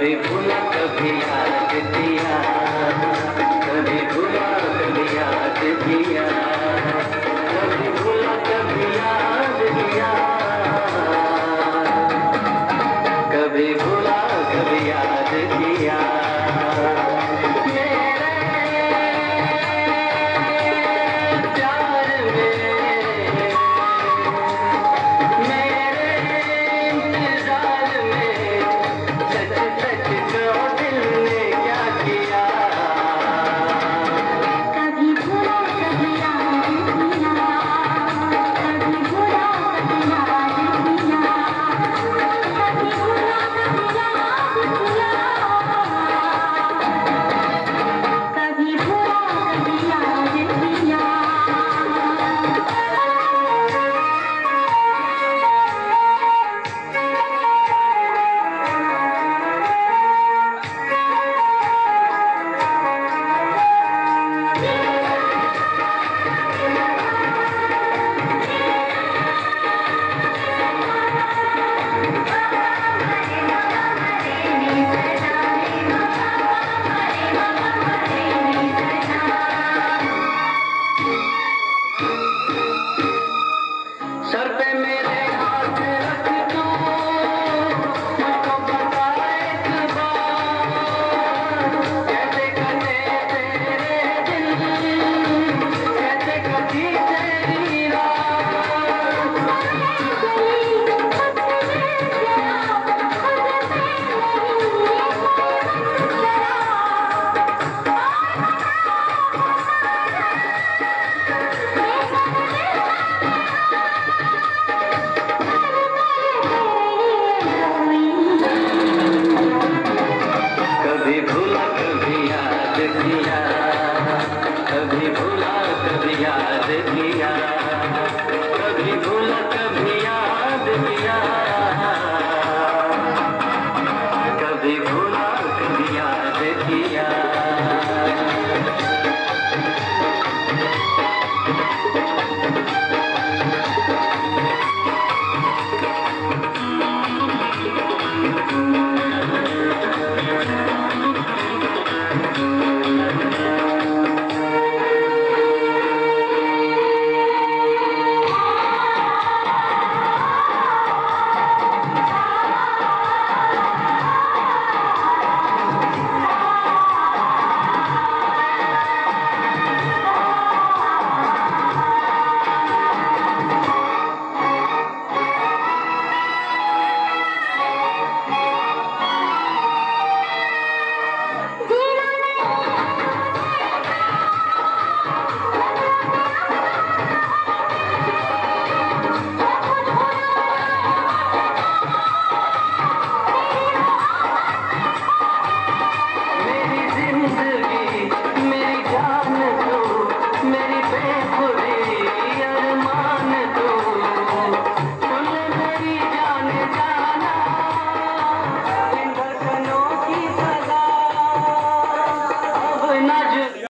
कभी भूला कभी याद दिया। कभी भूला कभी याद दिया। सर पे मेरा कभी भूला कभी याद किया कभी भूला